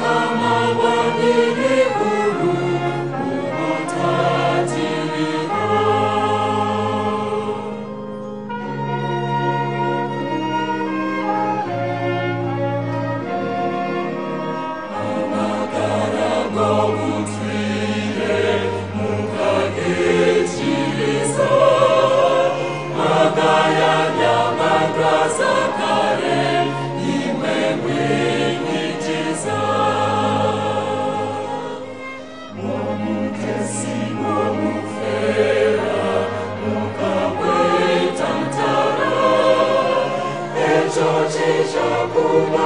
come away. Chochesha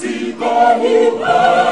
Zigo Hibai.